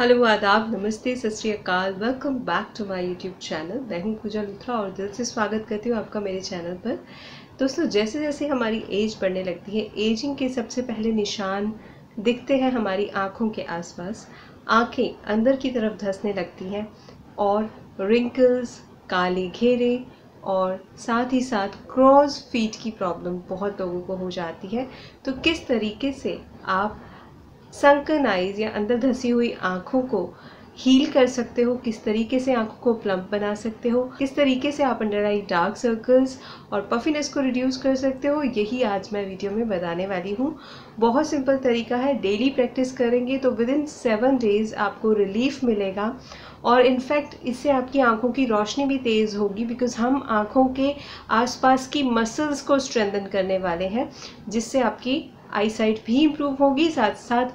Hello आदाब, नमस्ते, सत श्रीकाल welcome back to my YouTube channel मैं हूँ पूजा लुथरा और दिल से स्वागत करती हूँ आपका मेरे चैनल पर। दोस्तों जैसे जैसे हमारी एज बढ़ने लगती है एजिंग के सबसे पहले निशान दिखते हैं हमारी आँखों के आसपास। आँखें अंदर की तरफ़ धंसने लगती हैं और रिंकल्स काले घेरे और साथ ही साथ क्रॉस फीट की प्रॉब्लम बहुत लोगों को हो जाती है। तो किस तरीके से आप संकन आइज़ या अंदर धसी हुई आँखों को हील कर सकते हो, किस तरीके से आँखों को प्लम्प बना सकते हो, किस तरीके से आप अंडर आई डार्क सर्कल्स और पफिनेस को रिड्यूस कर सकते हो, यही आज मैं वीडियो में बताने वाली हूँ। बहुत सिंपल तरीका है डेली प्रैक्टिस करेंगे तो विद इन सेवन डेज़ आपको रिलीफ मिलेगा। और इनफैक्ट इससे आपकी आँखों की रोशनी भी तेज़ होगी बिकॉज़ हम आँखों के आसपास की मसल्स को स्ट्रेंथन करने वाले हैं, जिससे आपकी आई साइट भी इम्प्रूव होगी साथ साथ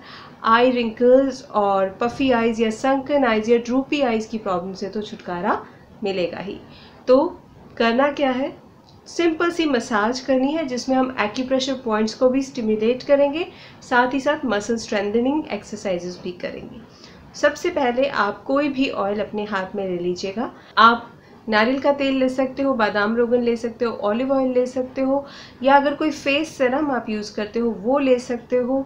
आई रिंकल्स और पफ़ी आइज़ या संकन आइज़ या ड्रूपी आइज़ की प्रॉब्लम से तो छुटकारा मिलेगा ही। तो करना क्या है? सिंपल सी मसाज करनी है, जिसमें हम एक्यूप्रेशर पॉइंट्स को भी स्टिमुलेट करेंगे, साथ ही साथ मसल स्ट्रेंथनिंग एक्सरसाइजेस भी करेंगे। सबसे पहले आप कोई भी ऑयल अपने हाथ में ले लीजिएगा। आप नारियल का तेल ले सकते हो बादाम रोगन ले सकते हो ऑलिव ऑयल ले सकते हो या अगर कोई फेस सेरम आप यूज़ करते हो वो ले सकते हो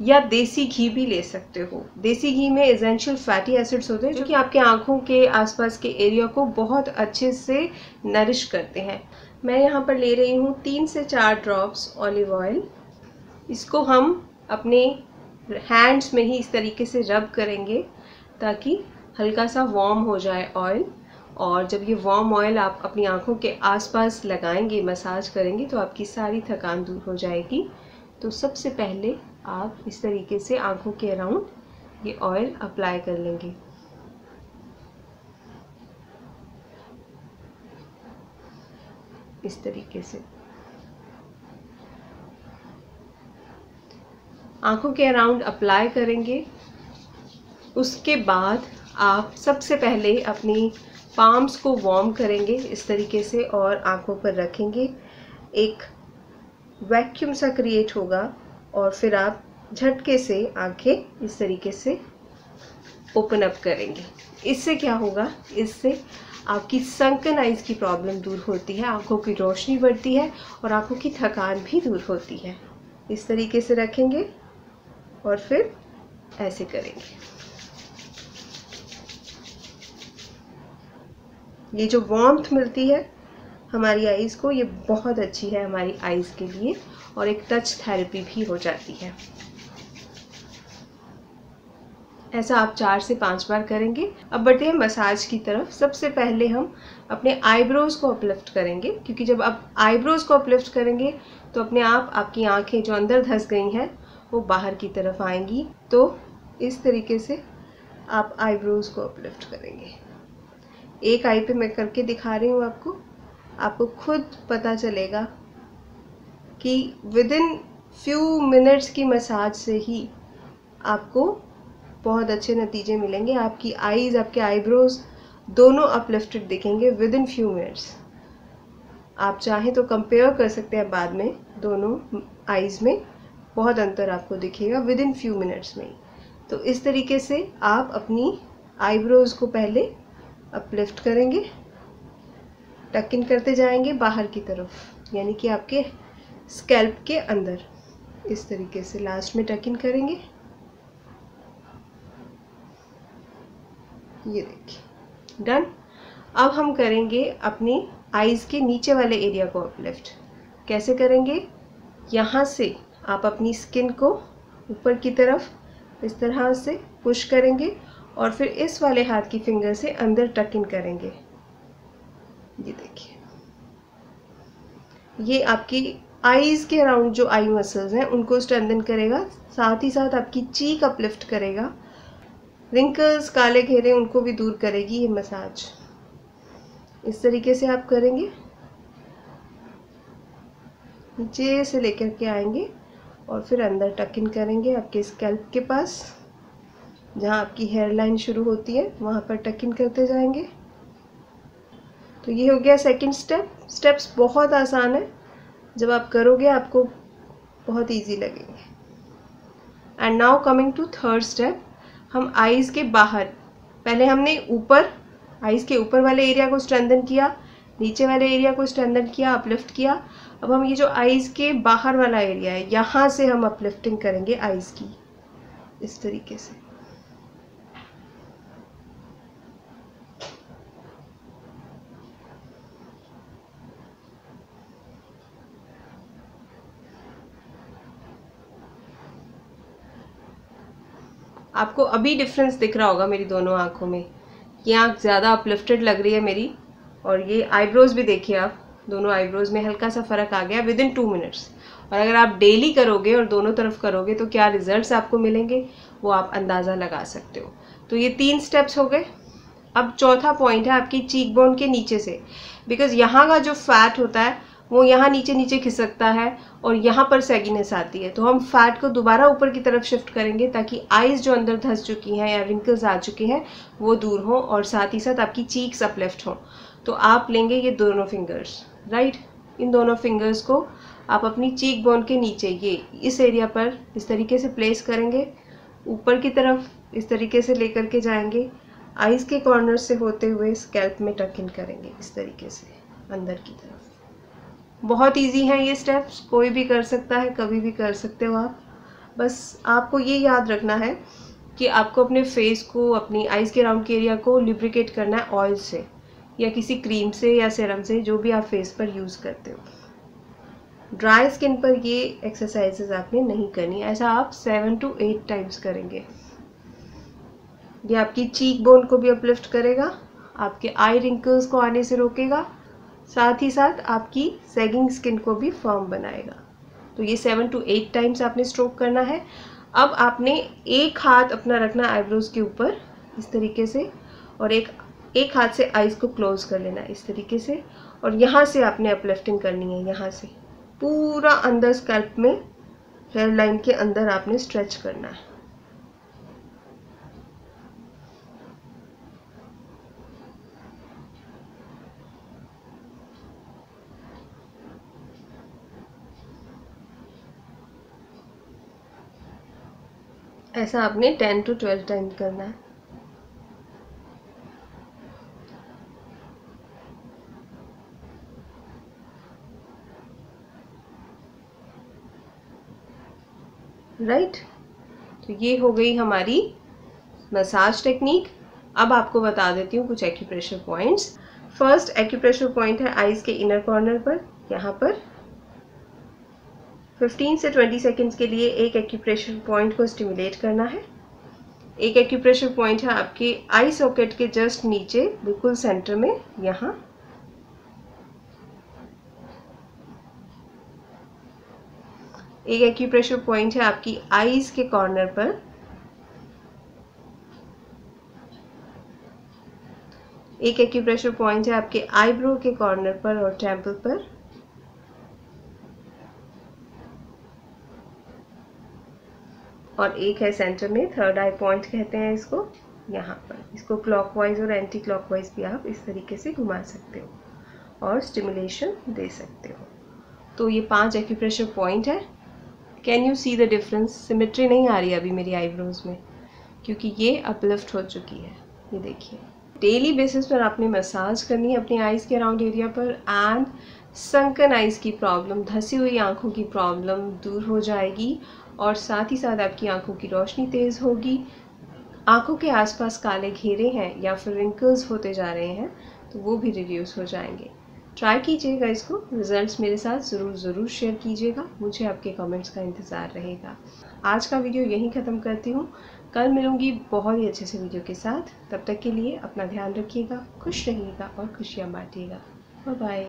या देसी घी भी ले सकते हो। देसी घी में एजेंशियल फैटी एसिड्स होते हैं जो कि आपके आँखों के आसपास के एरिया को बहुत अच्छे से नरिश करते हैं। मैं यहाँ पर ले रही हूँ तीन से चार ड्रॉप्स ऑलिव ऑयल इसको हम अपने हैंड्स में ही इस तरीके से रब करेंगे ताकि हल्का सा वार्म हो जाए ऑयल और जब ये वार्म ऑयल आप अपनी आँखों के आसपास लगाएँगे मसाज करेंगे तो आपकी सारी थकान दूर हो जाएगी। तो सबसे पहले आप इस तरीके से आँखों के अराउंड ये ऑयल अप्लाई कर लेंगे। इस तरीके से। आँखों के अराउंड अप्लाई करेंगे। उसके बाद आप सबसे पहले अपनी पाम्स को वार्म करेंगे इस तरीके से और आँखों पर रखेंगे। एक वैक्यूम सा क्रिएट होगा और फिर आप झटके से आँखें इस तरीके से ओपन अप करेंगे। इससे क्या होगा? इससे आपकी संकन आइज़ की प्रॉब्लम दूर होती है, आँखों की रोशनी बढ़ती है और आँखों की थकान भी दूर होती है। इस तरीके से रखेंगे और फिर ऐसे करेंगे। ये जो वार्मथ मिलती है हमारी आइज़ को, ये बहुत अच्छी है हमारी आइज़ के लिए और एक टच थेरेपी भी हो जाती है। ऐसा आप चार से पाँच बार करेंगे। अब बढ़ते हैं मसाज की तरफ़। सबसे पहले हम अपने आईब्रोज़ को अपलिफ्ट करेंगे, क्योंकि जब आप आईब्रोज़ को अपलिफ्ट करेंगे तो अपने आप, आपकी आँखें जो अंदर धंस गई हैं, वो बाहर की तरफ़ आएँगी। तो इस तरीके से आप आईब्रोज़ को अपलिफ्ट करेंगे। एक आई पे मैं करके दिखा रही हूँ आपको। आपको खुद पता चलेगा कि विद इन फ्यू मिनट्स की मसाज से ही आपको बहुत अच्छे नतीजे मिलेंगे। आपकी आईज़ आपके आईब्रोज दोनों अपलिफ्टेड दिखेंगे विद इन फ्यू मिनट्स आप चाहें तो कंपेयर कर सकते हैं बाद में, दोनों आईज़ में। बहुत अंतर आपको दिखेगा विद इन फ्यू मिनट्स में तो इस तरीके से आप अपनी आईब्रोज़ को पहले अपलिफ्ट करेंगे टक इन करते जाएँगे बाहर की तरफ़, यानी कि आपके स्कैल्प के अंदर। इस तरीके से लास्ट में टक इन करेंगे। ये देखिए डन अब हम करेंगे अपनी आईज़ के नीचे वाले एरिया को अपलिफ्ट कैसे करेंगे? यहाँ से आप अपनी स्किन को ऊपर की तरफ़, इस तरह से पुश करेंगे। और फिर इस वाले हाथ की फिंगर से अंदर टक इन करेंगे। ये देखिए। ये आपकी आईज के अराउंड जो आई मसल्स हैं, उनको स्ट्रेंथन करेगा, साथ ही साथ आपकी चीक अपलिफ्ट करेगा। रिंकल्स काले घेरे, उनको भी दूर करेगी ये मसाज इस तरीके से आप करेंगे। नीचे से लेकर के आएँगे और फिर अंदर टक इन करेंगे आपके स्कैल्प के पास। जहाँ आपकी हेयर लाइन शुरू होती है, वहाँ पर टक इन करते जाएँगे। तो ये हो गया सेकंड स्टेप स्टेप्स बहुत आसान है। जब आप करोगे, आपको बहुत इजी लगेंगे। And now coming to third step हम आइज़ के बाहर। पहले हमने ऊपर आइज़ के ऊपर वाले एरिया को स्ट्रेंथन किया, नीचे वाले एरिया को स्ट्रेंथन किया अपलिफ्ट किया। अब हम ये जो आइज़ के बाहर वाला एरिया है, यहाँ से हम अपलिफ्टिंग करेंगे आइज़ की। इस तरीके से। आपको अभी डिफरेंस दिख रहा होगा मेरी दोनों आँखों में। ये आँख ज़्यादा अपलिफ्टेड लग रही है मेरी, और ये आईब्रोज़ भी देखिए आप, दोनों आईब्रोज़ में हल्का सा फ़र्क आ गया विद इन टू मिनट्स और अगर आप डेली करोगे और दोनों तरफ़ करोगे तो क्या रिजल्ट्स आपको मिलेंगे? वो आप अंदाज़ा लगा सकते हो। तो ये तीन स्टेप्स हो गए। अब चौथा पॉइंट है आपकी चीक बोन के नीचे से। बिकॉज़ यहाँ का जो फैट होता है वो यहाँ नीचे नीचे खिसकता है और यहाँ पर सेगिनेस आती है। तो हम फैट को दोबारा ऊपर की तरफ़ शिफ्ट करेंगे ताकि आइज़ जो अंदर धस चुकी हैं या रिंकल्स आ चुके हैं, वो दूर हों और साथ ही साथ आपकी चीक्स अपलिफ्ट हों। तो आप लेंगे ये दोनों फिंगर्स राइट इन दोनों फिंगर्स को आप अपनी चीक बोन के नीचे, ये इस एरिया पर इस तरीके से प्लेस करेंगे। ऊपर की तरफ़ इस तरीके से लेकर के जाएँगे। आइज़ के कॉर्नर से होते हुए स्कैल्प में टक इन करेंगे इस तरीके से, अंदर की तरफ़। बहुत इजी हैं ये स्टेप्स कोई भी कर सकता है, कभी भी कर सकते हो आप। बस आपको ये याद रखना है कि आपको अपने फेस को, अपनी आइज़ के राउंड के एरिया को लिब्रिकेट करना है ऑयल से या किसी क्रीम से या सिरम से, जो भी आप फेस पर यूज़ करते हो। ड्राई स्किन पर ये एक्सरसाइजेज आपने नहीं करनी। ऐसा आप सेवन टू एट टाइम्स करेंगे। ये आपकी चीक बोन को भी अपलिफ्ट करेगा, आपके आई रिंकल्स को आने से रोकेगा साथ ही साथ आपकी सेगिंग स्किन को भी फर्म बनाएगा। तो ये सेवन टू एट टाइम्स आपने स्ट्रोक करना है। अब आपने एक हाथ अपना रखना आईब्रोज के ऊपर इस तरीके से और एक एक हाथ से आइज़ को क्लोज कर लेना इस तरीके से और यहाँ से आपने अपलिफ्टिंग करनी है, यहाँ से। पूरा अंदर स्कल्प में हेयर लाइन के अंदर आपने स्ट्रेच करना है। ऐसा आपने टेन टू ट्वेल्व टाइम करना है। Right right? तो ये हो गई हमारी मसाज टेक्निक अब आपको बता देती हूँ कुछ acupressure points first acupressure point है आइज़ के इनर कॉर्नर पर, यहाँ पर। 15 से 20 सेकेंड्स के लिए एक एक्यूप्रेशर पॉइंट को स्टिमुलेट करना है। एक एक्यूप्रेशर पॉइंट है आपके आई सॉकेट के जस्ट नीचे, बिल्कुल सेंटर में, यहाँ। एक एक्यूप्रेशर पॉइंट है आपकी आईज के कॉर्नर पर। एक एक्यूप्रेशर पॉइंट है आपके आईब्रो के कॉर्नर पर और टेंपल पर। और एक है सेंटर में थर्ड आई पॉइंट कहते हैं इसको, यहाँ पर। इसको क्लॉकवाइज और एंटी क्लॉकवाइज भी आप इस तरीके से घुमा सकते हो और स्टिमुलेशन दे सकते हो। तो ये पाँच एक्यूप्रेशर पॉइंट है। Can you see the difference symmetry नहीं आ रही अभी मेरी आईब्रोज में, क्योंकि ये अपलिफ्ट हो चुकी है। ये देखिए। डेली बेसिस पर आपने मसाज करनी है अपनी आइज़ के अराउंड एरिया पर एंड संकन आइज़ की प्रॉब्लम धसी हुई आँखों की प्रॉब्लम दूर हो जाएगी और साथ ही साथ आपकी आँखों की रोशनी तेज़ होगी। आँखों के आसपास काले घेरे हैं या फिर रिंकल्स होते जा रहे हैं तो वो भी रिड्यूस हो जाएँगे। ट्राई कीजिएगा इसको। रिजल्ट्स मेरे साथ ज़रूर ज़रूर शेयर कीजिएगा। मुझे आपके कमेंट्स का इंतज़ार रहेगा। आज का वीडियो यहीं ख़त्म करती हूँ। कल मिलूँगी बहुत ही अच्छे से वीडियो के साथ। तब तक के लिए अपना ध्यान रखिएगा, खुश रहिएगा और खुशियाँ बांटिएगा। बाय